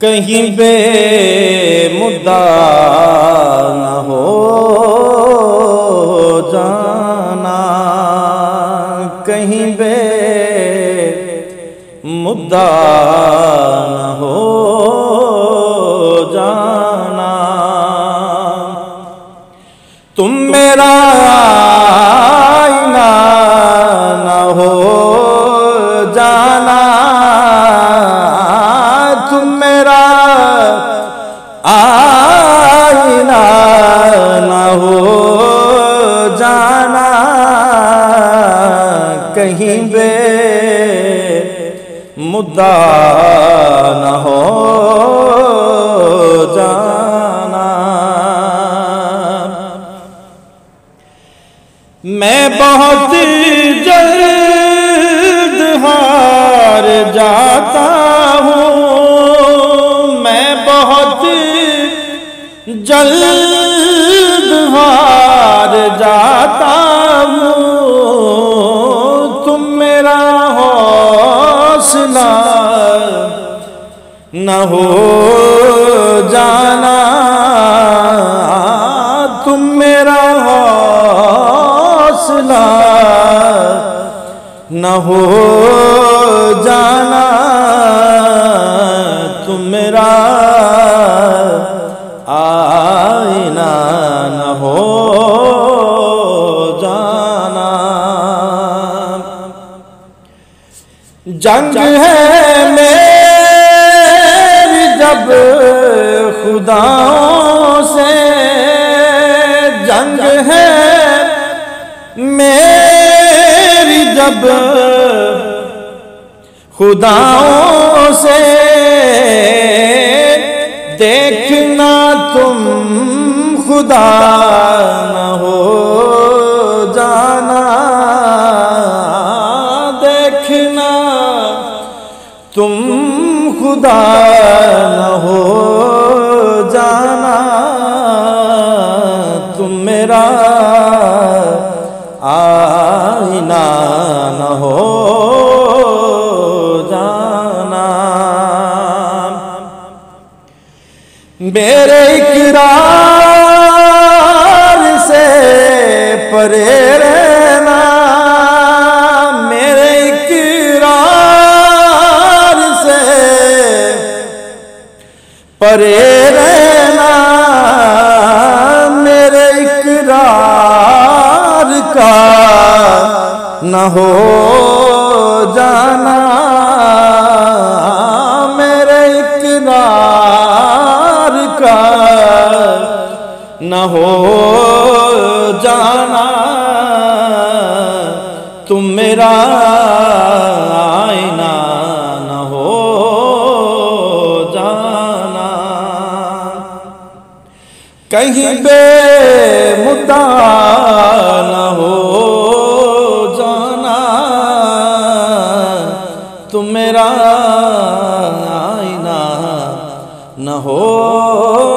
کہیں بے مدعا نہ ہو جانا۔ کہیں بے مدعا نہ ہو جانا۔ تم میرا آئینہ نہ ہو جانا۔ تم میرا آئینہ نہ ہو جانا، کہیں بے مدعا نہ ہو جانا۔ میں بہت جلد ہار جاتا جلد ہار جاتا ہوں۔ تم میرا حوصلہ نہ ہو جانا۔ تم میرا حوصلہ نہ ہو جانا۔ تم میرا آئینہ نہ ہو جانا۔ جنگ ہے میری جب خداؤں سے۔ جنگ ہے میری جب خداؤں سے۔ دیکھنا تم خدا نہ ہو جانا۔ دیکھنا، تم خدا نہ ہو جانا۔ تم میرا آئینہ نہ ہو جانا۔ میرے اقرار سے پرے رہنا میرے اقرار سے پرے رہنا میرے اقرار کا نہ ہو نہ ہو جانا۔ تم میرا آئینہ نہ ہو جانا۔ کہیں بے مدعا نہ ہو جانا۔ تم میرا آئینہ نہ ہو